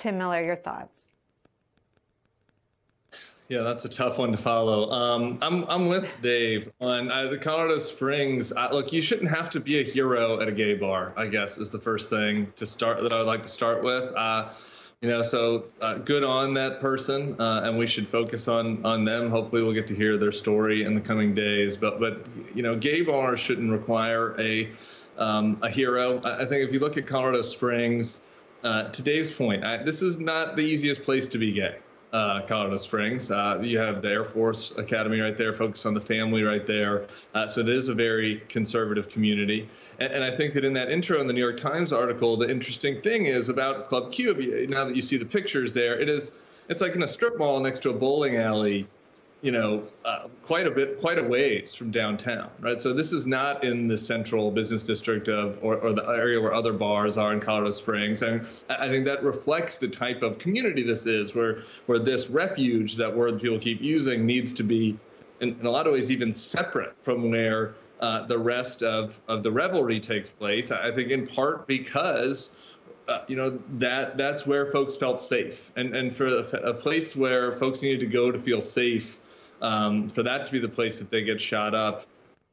Tim Miller, your thoughts. Yeah, that's a tough one to follow. Um, I'm I'm with Dave on uh, the Colorado Springs. Uh, look, you shouldn't have to be a hero at a gay bar. I guess is the first thing to start that I would like to start with. Uh, you know, so uh, good on that person, uh, and we should focus on on them. Hopefully, we'll get to hear their story in the coming days. But but you know, gay bars shouldn't require a um, a hero. I, I think if you look at Colorado Springs, uh, to point, I, this is not the easiest place to be gay uh, Colorado Springs. Uh, you have the Air Force Academy right there, Focus on the Family right there. Uh, so it is a very conservative community. And, and, I think that in that intro in the New York Times article, the interesting thing is about Club Q. Now that you see the pictures there, it is it's like in a strip mall next to a bowling alley you know, uh, quite a bit, quite a ways from downtown, right? So this is not in the central business district of, or, or the area where other bars are in Colorado Springs. And I think that reflects the type of community this is, where where this refuge, that word people keep using, needs to be, in, in a lot of ways, even separate from where uh, the rest of of the revelry takes place. I think in part because. Uh, you know that that's where folks felt safe, and and for a, a place where folks needed to go to feel safe, um, for that to be the place that they get shot up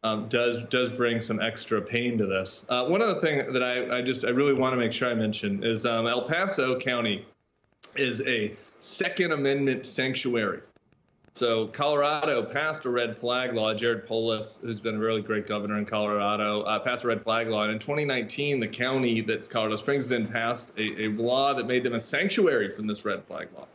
um, does does bring some extra pain to this. Uh, one other thing that I, I just I really want to make sure I mention is um, El Paso County is a Second Amendment sanctuary. So Colorado passed a red flag law. Jared Polis, who's been a really great governor in Colorado, uh, passed a red flag law. And in 2019, the county that Colorado Springs is in passed a, a law that made them a sanctuary from this red flag law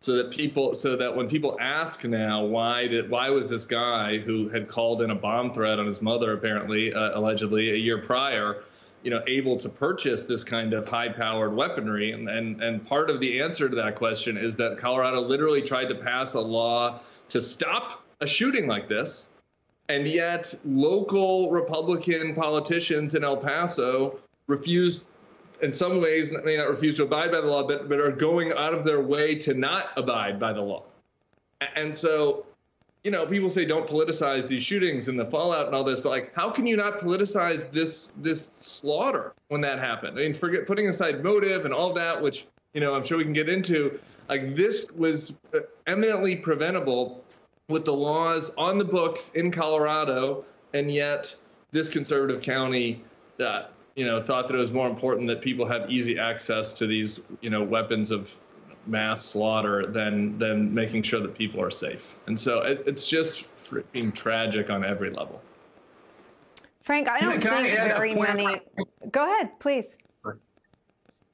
so that people so that when people ask now why did why was this guy who had called in a bomb threat on his mother apparently uh, allegedly a year prior you know able to purchase this kind of high powered weaponry? And, and and part of the answer to that question is that Colorado literally tried to pass a law to stop a shooting like this and yet local republican politicians in El Paso refused in some ways may not refuse to abide by the law, but, but are going out of their way to not abide by the law. And so, you know, people say don't politicize these shootings and the fallout and all this, but like, how can you not politicize this this slaughter when that happened? I mean, forget putting aside motive and all that, which you know I'm sure we can get into. Like, this was eminently preventable with the laws on the books in Colorado, and yet this conservative county uh, you know, thought that it was more important that people have easy access to these, you know, weapons of mass slaughter than than making sure that people are safe. And so it, it's just freaking tragic on every level. Frank, I don't can think I very many. Go ahead, please.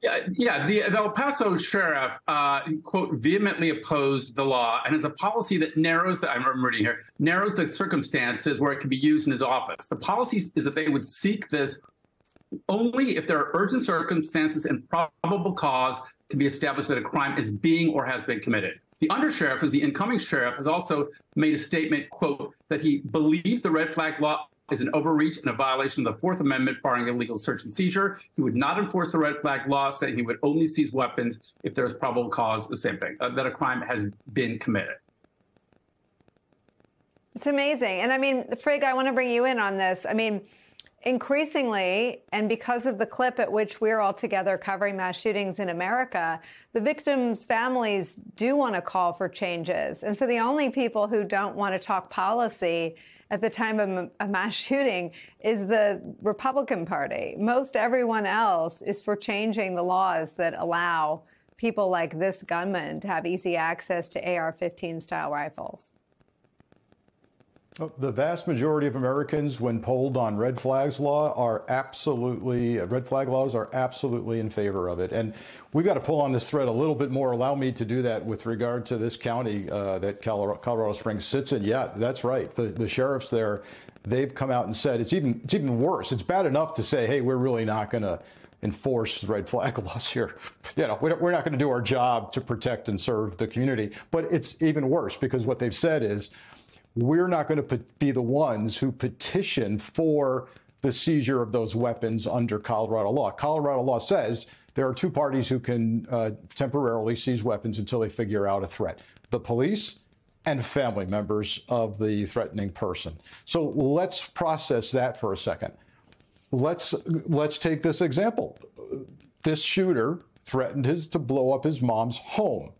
Yeah, yeah. The, the El Paso sheriff, uh, quote, vehemently opposed the law and has a policy that narrows the, I'm reading here, narrows the circumstances where it can be used in his office. The policy is that they would seek this only if there are urgent circumstances and probable cause can be established that a crime is being or has been committed. The undersheriff, who's the incoming sheriff, has also made a statement, quote, that he believes the red flag law is an overreach and a violation of the Fourth Amendment barring illegal search and seizure. He would not enforce the red flag law, saying he would only seize weapons if there is probable cause, the same thing, uh, that a crime has been committed. It's amazing. And I mean, Frig, I want to bring you in on this. I mean, increasingly, and because of the clip at which we're all together covering mass shootings in America, the victims' families do want to call for changes. And so the only people who don't want to talk policy at the time of a mass shooting is the Republican Party. Most everyone else is for changing the laws that allow people like this gunman to have easy access to AR 15 style rifles. Oh, the vast majority of Americans, when polled on red flags law, are absolutely, uh, red flag laws are absolutely in favor of it. And we've got to pull on this thread a little bit more. Allow me to do that with regard to this county uh, that Colorado, Colorado, Springs sits in. Yeah, that's right. The, the sheriffs there, they've come out and said it's even, it's even worse. It's bad enough to say, hey, we're really not going to enforce red flag laws here. You know, we're not going to do our job to protect and serve the community. But it's even worse because what they've said is, we're not going to be the ones who petition for the seizure of those weapons under Colorado law. Colorado law says there are two parties who can uh, temporarily seize weapons until they figure out a threat the police and family members of the threatening person. So let's process that for a second. Let's let's take this example. This shooter threatened his, to blow up his mom's home.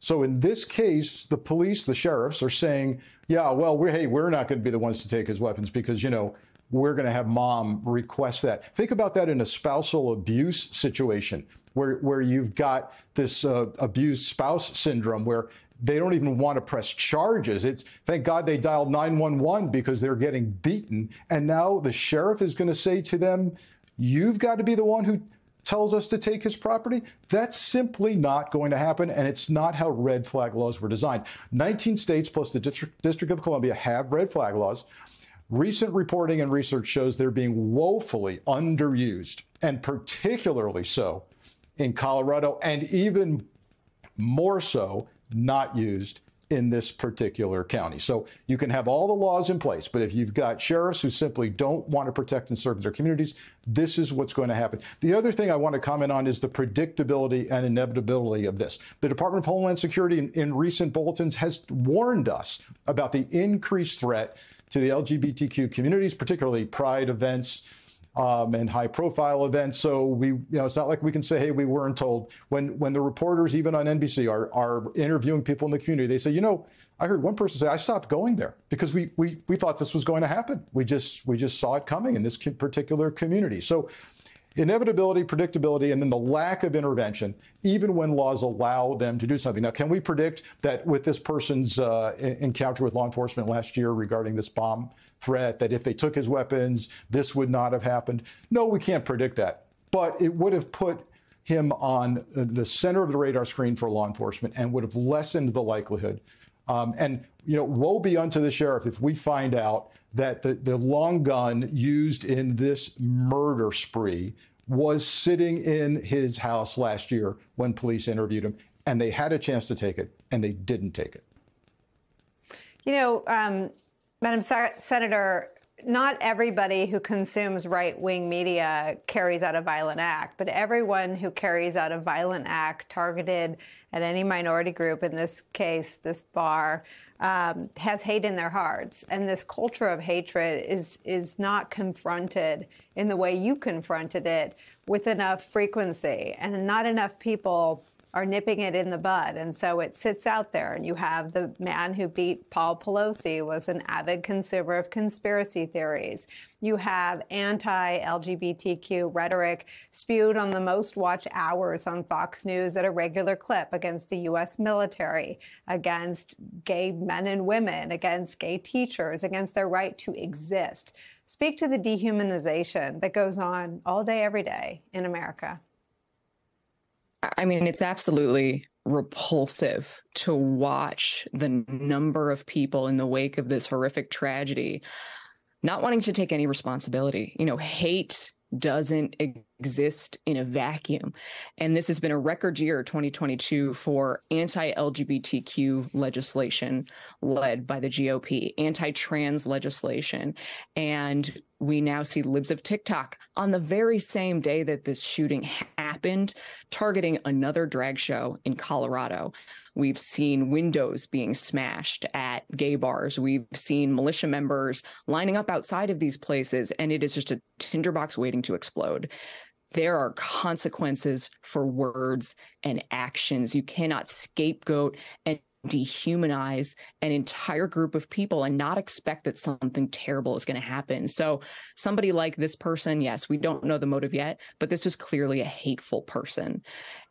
So in this case, the police, the sheriffs are saying, yeah, well, we're, hey, we're not going to be the ones to take his weapons because, you know, we're going to have mom request that. Think about that in a spousal abuse situation where, where you've got this uh, abused spouse syndrome where they don't even want to press charges. It's thank God they dialed 911 because they're getting beaten. And now the sheriff is going to say to them, You've got to be the one who tells us to take his property. That's simply not going to happen. And it's not how red flag laws were designed. 19 states plus the District, District of Columbia have red flag laws. Recent reporting and research shows they're being woefully underused, and particularly so in Colorado, and even more so not used in this particular county. So you can have all the laws in place, but if you've got sheriffs who simply don't want to protect and serve their communities, this is what's going to happen. The other thing I want to comment on is the predictability and inevitability of this. The Department of Homeland Security in, in recent bulletins has warned us about the increased threat to the LGBTQ communities, particularly pride events, um, and high profile events. So we, you know, it's not like we can say, hey, we weren't told. When when the reporters, even on NBC, are are interviewing people in the community, they say, you know, I heard one person say, I stopped going there because we we we thought this was going to happen. We just we just saw it coming in this particular community. So inevitability, predictability, and then the lack of intervention, even when laws allow them to do something. Now, can we predict that with this person's uh, encounter with law enforcement last year regarding this bomb threat, that if they took his weapons, this would not have happened? No, we can't predict that. But it would have put him on the center of the radar screen for law enforcement and would have lessened the likelihood. Um, and, you know, woe be unto the sheriff if we find out that the, the long gun used in this murder spree was sitting in his house last year when police interviewed him, and they had a chance to take it, and they didn't take it. You know, um, Madam Senator, not everybody who consumes right wing media carries out a violent act, but everyone who carries out a violent act targeted at any minority group, in this case, this bar, um, has hate in their hearts. And this culture of hatred is, is not confronted in the way you confronted it with enough frequency. And not enough people are nipping it in the bud. And so it sits out there. And you have the man who beat Paul Pelosi was an avid consumer of conspiracy theories. You have anti LGBTQ rhetoric spewed on the most watched hours on Fox News at a regular clip against the U.S. military, against gay men and women, against gay teachers, against their right to exist. Speak to the dehumanization that goes on all day, every day in America. I mean, it's absolutely repulsive to watch the number of people in the wake of this horrific tragedy not wanting to take any responsibility. You know, hate doesn't exist in a vacuum. And this has been a record year, 2022, for anti LGBTQ legislation led by the GOP, anti trans legislation. And we now see libs of TikTok on the very same day that this shooting happened, targeting another drag show in Colorado. We've seen windows being smashed at gay bars. We've seen militia members lining up outside of these places, and it is just a tinderbox waiting to explode. There are consequences for words and actions. You cannot scapegoat and dehumanize an entire group of people and not expect that something terrible is going to happen. So, somebody like this person, yes, we don't know the motive yet, but this is clearly a hateful person.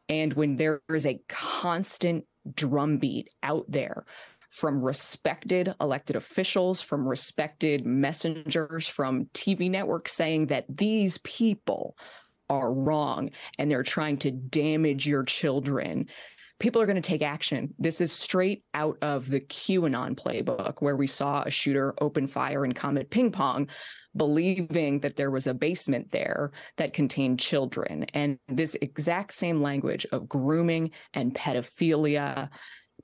And when there is a constant drumbeat out there from respected elected officials, from respected messengers, from TV networks saying that these people are wrong and they're trying to damage your children people are going to take action. This is straight out of the QAnon playbook, where we saw a shooter open fire in Comet Ping Pong, believing that there was a basement there that contained children. And this exact same language of grooming and pedophilia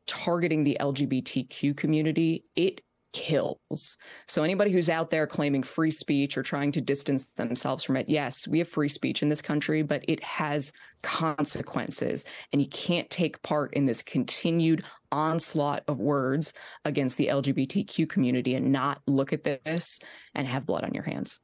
targeting the LGBTQ community, it kills. So anybody who's out there claiming free speech or trying to distance themselves from it, yes, we have free speech in this country, but it has consequences and you can't take part in this continued onslaught of words against the LGBTQ community and not look at this and have blood on your hands.